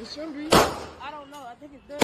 It shouldn't. I don't know. I think it's good.